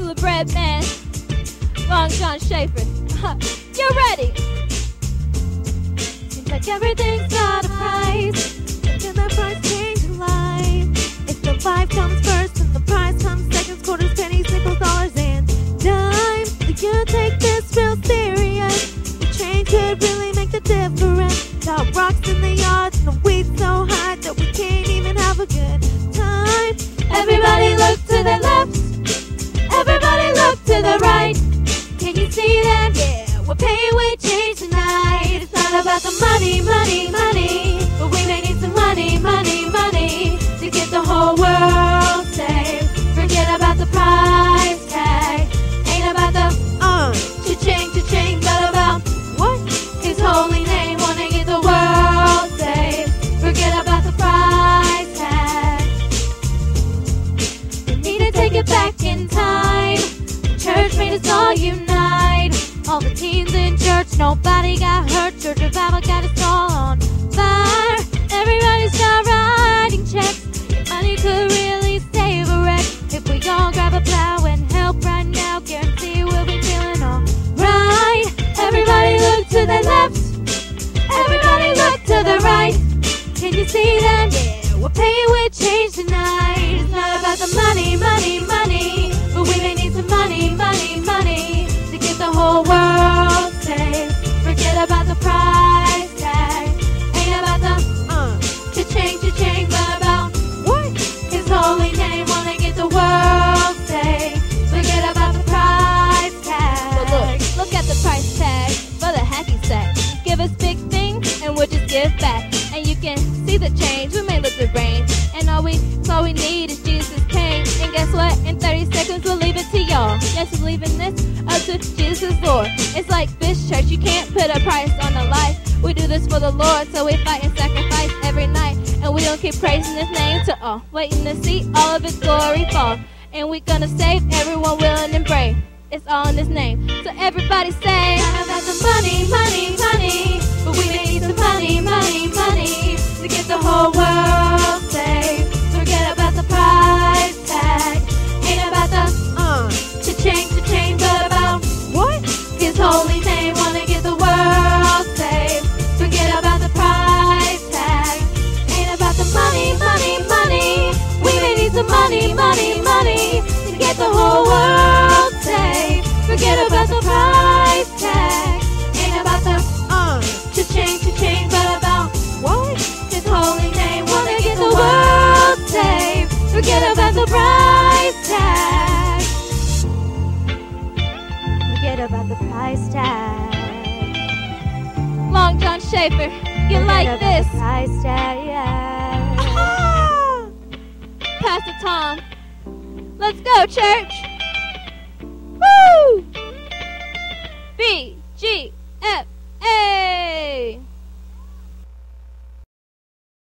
of the bread man, Long John Schaefer. you ready? Seems like everything's got a price. Can that price change your life? If the life comes first and the price comes seconds, quarters, pennies, nickels, dollars, and dimes, then you take this real serious. The change could really make the difference. Got rocks in the yard and the weeds so high that we can't even have a good back in time. Church made us all unite. All the teens in church, nobody got hurt. Church revival got us all on fire. Everybody start writing checks. Money could really save a wreck. If we all grab a plow and help right now, guarantee we'll be feeling alright. Everybody look to the left. Everybody look to the right. Can you see that? Yeah, give back. And you can see the change. We may look the range. And all we, all we need is Jesus came. And guess what? In 30 seconds we'll leave it to y'all. Yes, we're leaving this up to Jesus Lord. It's like this church. You can't put a price on a life. We do this for the Lord, so we fight and sacrifice every night. And we don't keep praising His name to all, waiting to see all of His glory fall. And we're gonna save everyone willing and brave. It's all in His name. So everybody say, Not about the money, money, price tag. Forget about the price tag. Long John Schaefer, you Forget like this? Price tag, yeah. Ah Pastor Tom, let's go, church. Woo!